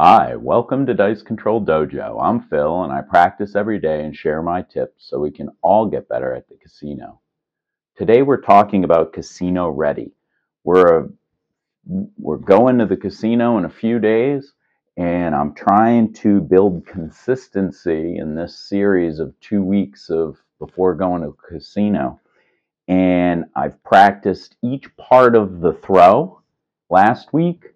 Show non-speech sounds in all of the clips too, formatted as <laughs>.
Hi, welcome to Dice Control Dojo. I'm Phil and I practice every day and share my tips so we can all get better at the casino. Today we're talking about casino ready. We're a, we're going to the casino in a few days and I'm trying to build consistency in this series of 2 weeks of before going to casino. And I've practiced each part of the throw last week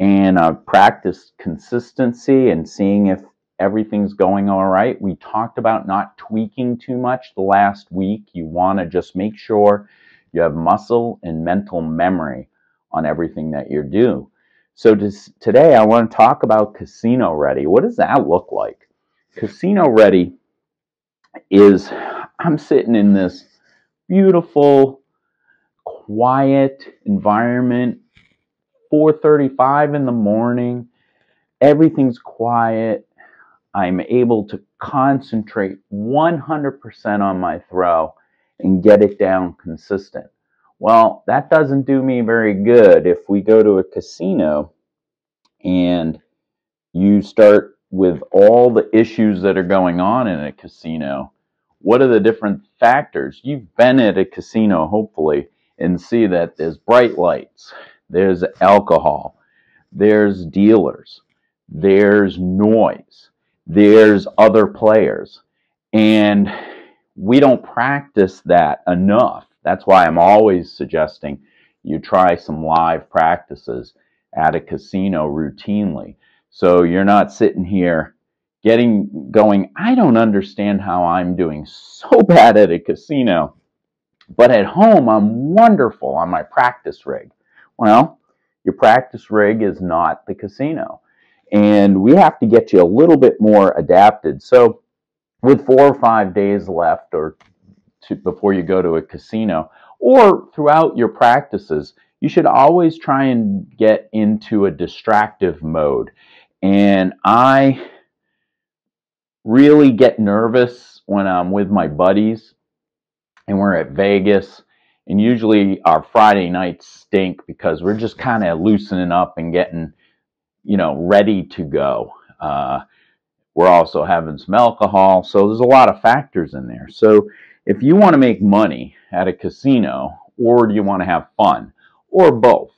and uh, practice consistency and seeing if everything's going all right. We talked about not tweaking too much the last week. You want to just make sure you have muscle and mental memory on everything that you're doing. So today I want to talk about casino ready. What does that look like? Casino ready is I'm sitting in this beautiful, quiet environment 4:35 in the morning. Everything's quiet. I'm able to concentrate 100% on my throw and get it down consistent. Well, that doesn't do me very good if we go to a casino and you start with all the issues that are going on in a casino. What are the different factors? You've been at a casino, hopefully, and see that there's bright lights, there's alcohol, there's dealers, there's noise, there's other players. And we don't practice that enough. That's why I'm always suggesting you try some live practices at a casino routinely. So you're not sitting here getting going, I don't understand how I'm doing so <laughs> bad at a casino, but at home I'm wonderful on my practice rig. Well, your practice rig is not the casino. And we have to get you a little bit more adapted. So, with four or five days left or to, before you go to a casino, or throughout your practices, you should always try and get into a distractive mode. And I really get nervous when I'm with my buddies and we're at Vegas and usually our Friday nights stink because we're just kind of loosening up and getting, you know, ready to go. Uh, we're also having some alcohol, so there's a lot of factors in there. So if you want to make money at a casino, or do you want to have fun, or both,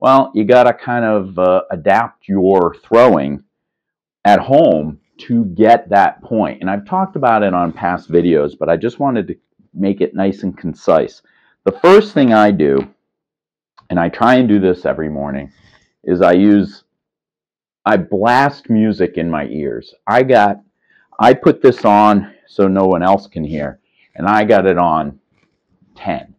well, you got to kind of uh, adapt your throwing at home to get that point. And I've talked about it on past videos, but I just wanted to make it nice and concise. The first thing I do, and I try and do this every morning, is I use, I blast music in my ears. I got, I put this on so no one else can hear, and I got it on 10.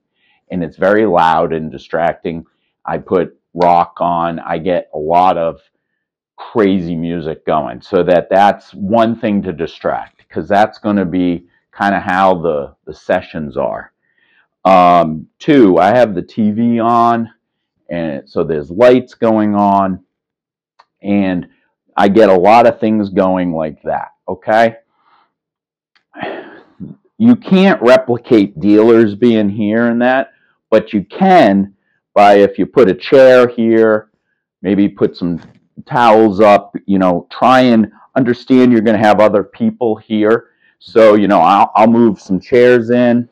And it's very loud and distracting. I put rock on. I get a lot of crazy music going so that that's one thing to distract because that's going to be kind of how the, the sessions are. Um, two, I have the TV on, and so there's lights going on, and I get a lot of things going like that. Okay. You can't replicate dealers being here and that, but you can by if you put a chair here, maybe put some towels up, you know, try and understand you're going to have other people here. So, you know, I'll, I'll move some chairs in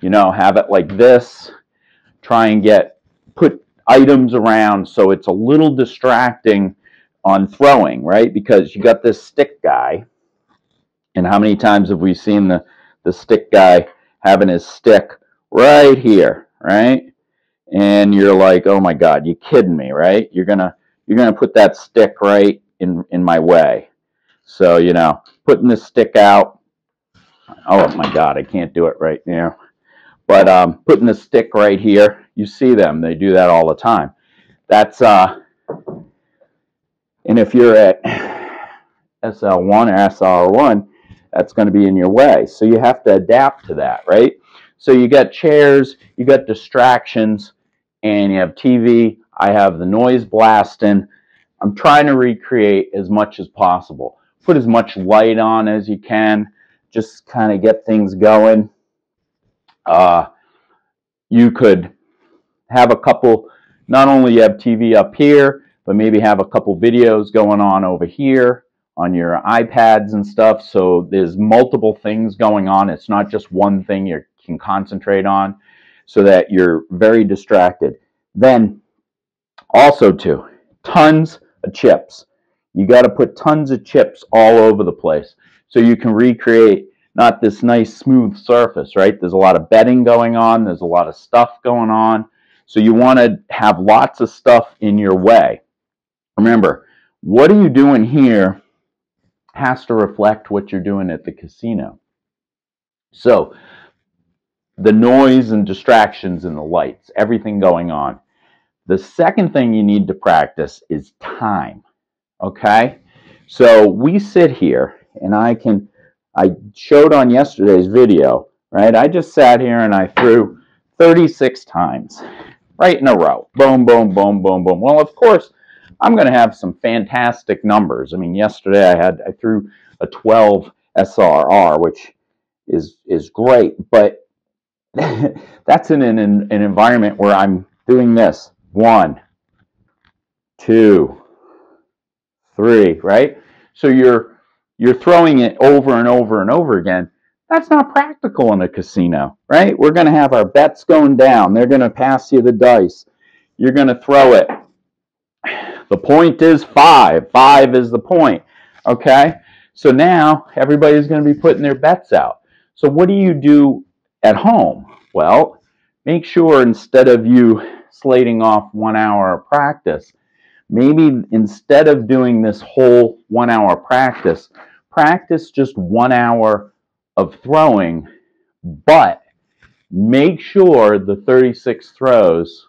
you know, have it like this. Try and get, put items around so it's a little distracting on throwing, right? Because you got this stick guy. And how many times have we seen the, the stick guy having his stick right here, right? And you're like, oh my God, you kidding me, right? You're gonna you're gonna put that stick right in in my way. So you know, putting the stick out. Oh my God, I can't do it right now. But um, putting the stick right here, you see them. They do that all the time. That's, uh, and if you're at SL1 or SR1, that's going to be in your way. So you have to adapt to that, right? So you got chairs, you got distractions, and you have TV. I have the noise blasting. I'm trying to recreate as much as possible. Put as much light on as you can. Just kind of get things going. Uh, you could have a couple, not only you have TV up here, but maybe have a couple videos going on over here on your iPads and stuff. So there's multiple things going on. It's not just one thing you can concentrate on so that you're very distracted. Then also too, tons of chips. You got to put tons of chips all over the place so you can recreate not this nice smooth surface, right? There's a lot of bedding going on. There's a lot of stuff going on. So you want to have lots of stuff in your way. Remember, what are you doing here has to reflect what you're doing at the casino. So the noise and distractions and the lights, everything going on. The second thing you need to practice is time. Okay? So we sit here and I can, I showed on yesterday's video, right? I just sat here and I threw 36 times right in a row. Boom, boom, boom, boom, boom. Well, of course, I'm going to have some fantastic numbers. I mean, yesterday I had, I threw a 12 SRR, which is, is great, but <laughs> that's in an, an environment where I'm doing this. One, two, three, right? So you're you're throwing it over and over and over again. That's not practical in a casino, right? We're going to have our bets going down. They're going to pass you the dice. You're going to throw it. The point is five. Five is the point, okay? So now everybody's going to be putting their bets out. So what do you do at home? Well, make sure instead of you slating off one hour of practice, maybe instead of doing this whole one hour practice, practice just one hour of throwing, but make sure the 36 throws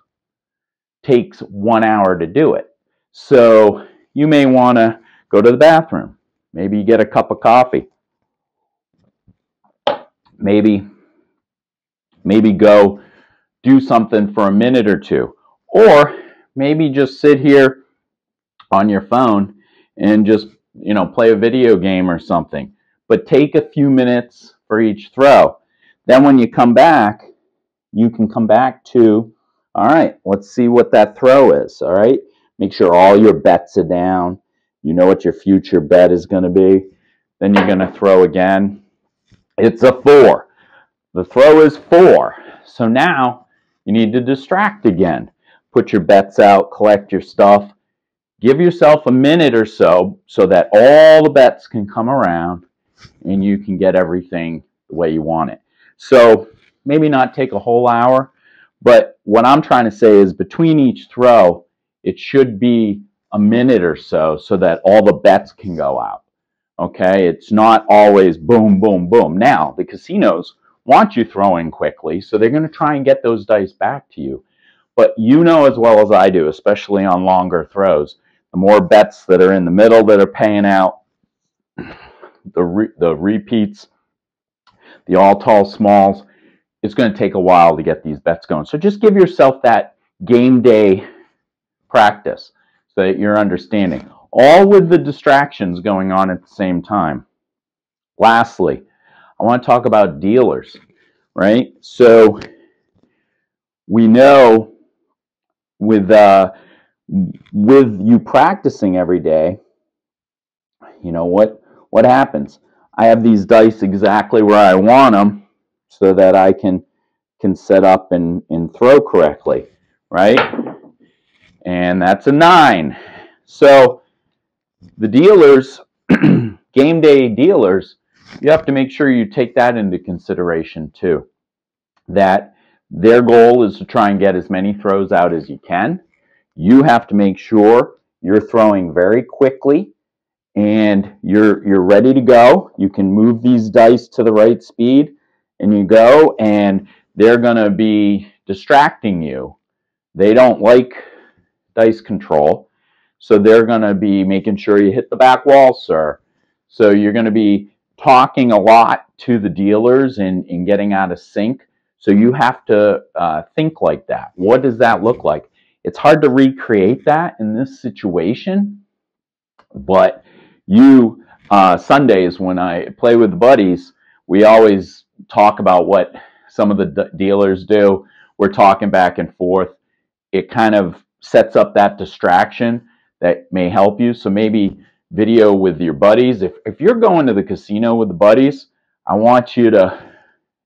takes one hour to do it. So you may want to go to the bathroom. Maybe you get a cup of coffee. Maybe, maybe go do something for a minute or two. Or maybe just sit here on your phone and just, you know, play a video game or something. But take a few minutes for each throw. Then when you come back, you can come back to, all right, let's see what that throw is, all right? Make sure all your bets are down. You know what your future bet is going to be. Then you're going to throw again. It's a four. The throw is four. So now you need to distract again. Put your bets out, collect your stuff. Give yourself a minute or so so that all the bets can come around and you can get everything the way you want it. So maybe not take a whole hour, but what I'm trying to say is between each throw, it should be a minute or so so that all the bets can go out. Okay, it's not always boom, boom, boom. Now, the casinos want you throwing quickly, so they're going to try and get those dice back to you. But you know as well as I do, especially on longer throws, the more bets that are in the middle that are paying out, the, re the repeats, the all tall smalls, it's going to take a while to get these bets going. So just give yourself that game day practice so that you're understanding. All with the distractions going on at the same time. Lastly, I want to talk about dealers, right? So we know with uh, with you practicing every day, you know what what happens? I have these dice exactly where I want them so that I can can set up and, and throw correctly, right? And that's a nine. So the dealers, <clears throat> game day dealers, you have to make sure you take that into consideration too. That their goal is to try and get as many throws out as you can. You have to make sure you're throwing very quickly and you're you're ready to go. You can move these dice to the right speed and you go and they're going to be distracting you. They don't like dice control. So they're going to be making sure you hit the back wall, sir. So you're going to be talking a lot to the dealers and, getting out of sync. So you have to uh, think like that. What does that look like? It's hard to recreate that in this situation, but you, uh, Sundays when I play with the buddies, we always talk about what some of the dealers do. We're talking back and forth. It kind of sets up that distraction that may help you. So maybe video with your buddies. If, if you're going to the casino with the buddies, I want you to,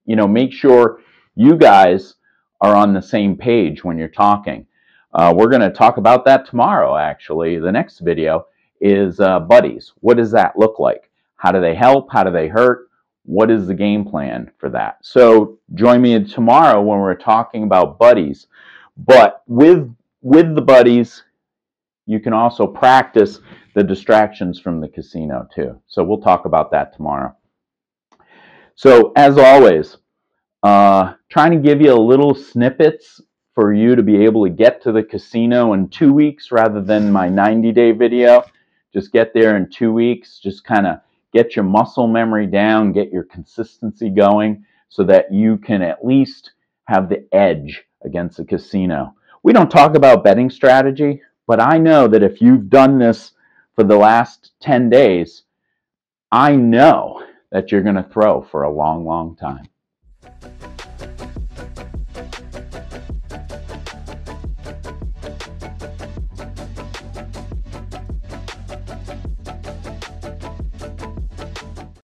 you know, make sure you guys are on the same page when you're talking. Uh, we're going to talk about that tomorrow, actually. The next video is uh, buddies. What does that look like? How do they help? How do they hurt? What is the game plan for that? So join me tomorrow when we're talking about buddies. But with with the buddies, you can also practice the distractions from the casino too. So we'll talk about that tomorrow. So as always, uh, trying to give you a little snippets for you to be able to get to the casino in two weeks rather than my 90 day video. Just get there in two weeks. Just kind of get your muscle memory down, get your consistency going so that you can at least have the edge against the casino. We don't talk about betting strategy, but I know that if you've done this for the last 10 days, I know that you're going to throw for a long, long time.